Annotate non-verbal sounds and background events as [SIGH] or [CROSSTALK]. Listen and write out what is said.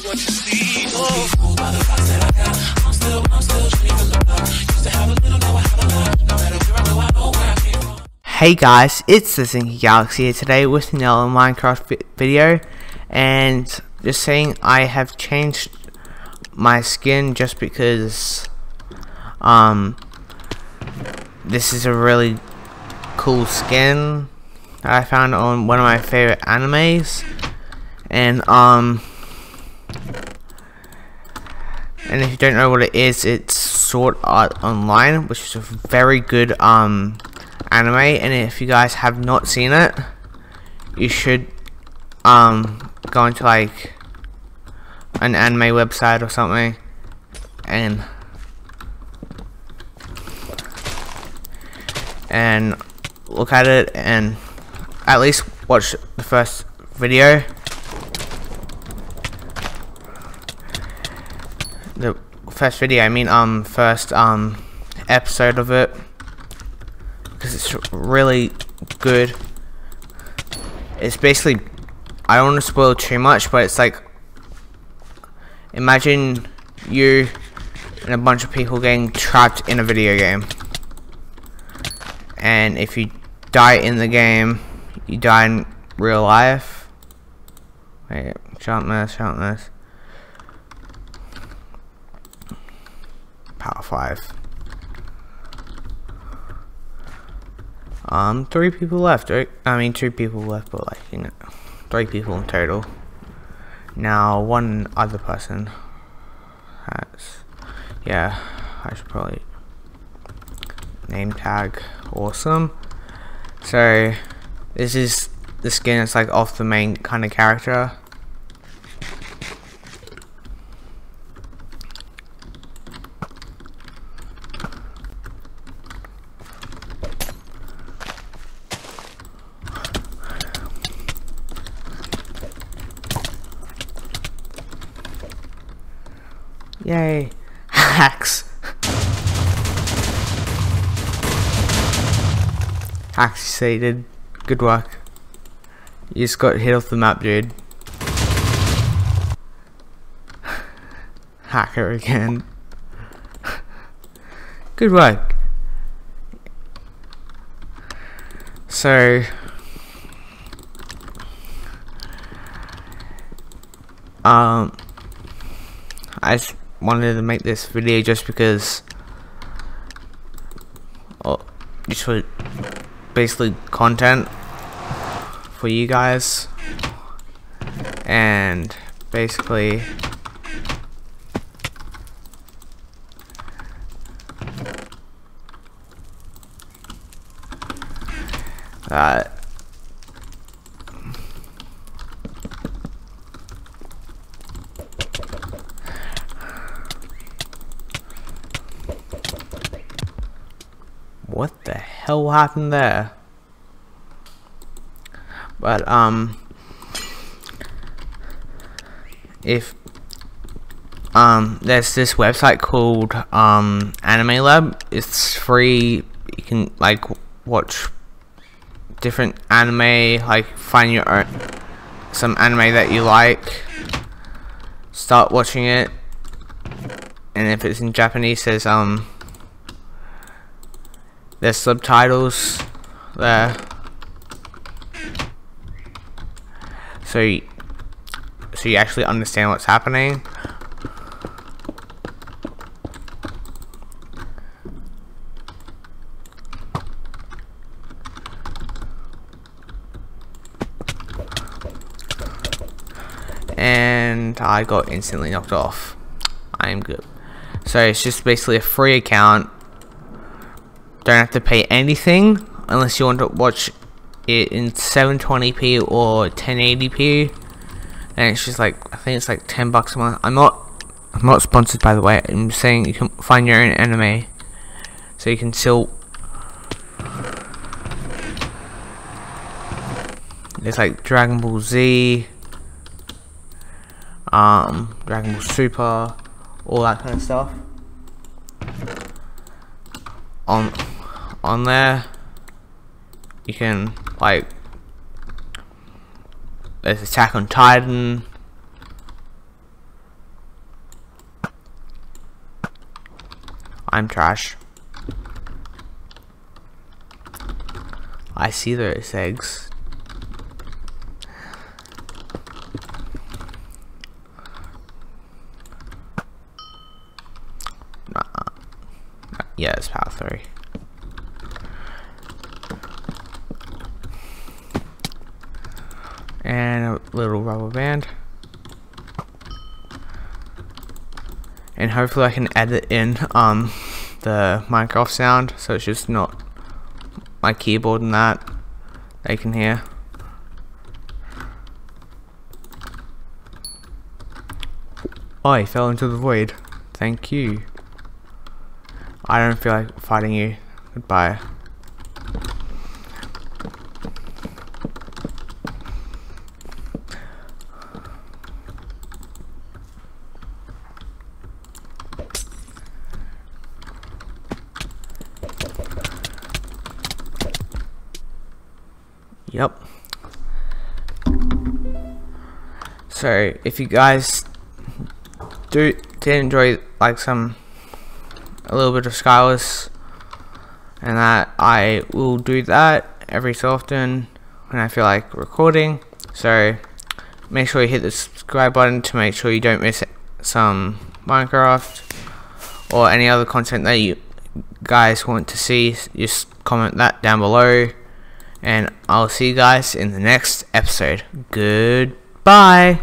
Hey guys, it's the Zinky Galaxy here today with another Minecraft vi video and just saying I have changed my skin just because um this is a really cool skin that I found on one of my favorite animes and um and if you don't know what it is it's Sword Art Online which is a very good um anime. And if you guys have not seen it you should um go into like an anime website or something and and look at it and at least watch the first video the first video I mean um first um episode of it. Because it's really good. It's basically I don't want to spoil too much but it's like imagine you and a bunch of people getting trapped in a video game. And if you die in the game you die in real life. Wait jump this jump this power 5 um three people left right? I mean two people left but like you know three people in total. Now one other person has yeah I should probably name tag. Awesome. So this is the skin it's like off the main kind of character Yay. Hacks. Hacks succeeded. Good work. You just got hit off the map, dude. [SIGHS] Hacker again. [LAUGHS] Good work. So... Um... I wanted to make this video just because oh, just for basically content for you guys. And basically that what the hell happened there? But, um, if, um, there's this website called, um, Anime Lab. It's free. You can, like, watch different anime, like, find your own, some anime that you like, start watching it, and if it's in Japanese, says, um, there's subtitles there. So you, so you actually understand what's happening. And I got instantly knocked off. I am good. So it's just basically a free account don't have to pay anything unless you want to watch it in 720p or 1080p and it's just like I think it's like 10 bucks a month. I'm not I'm not sponsored by the way. I'm saying you can find your own anime so you can still there's like Dragon Ball Z um Dragon Ball Super all that kind of stuff. On on there. You can like there's Attack on Titan. I'm trash. I see those eggs. Yeah it's power 3 rubber band. And hopefully I can edit in um, the Minecraft sound so it's just not my keyboard and that they can hear. Oh, I fell into the void. Thank you. I don't feel like fighting you. Goodbye. Yep. So if you guys do did enjoy like some a little bit of Skywars and that I will do that every so often when I feel like recording. So make sure you hit the subscribe button to make sure you don't miss some Minecraft or any other content that you guys want to see. Just comment that down below and I'll see you guys in the next episode. Goodbye.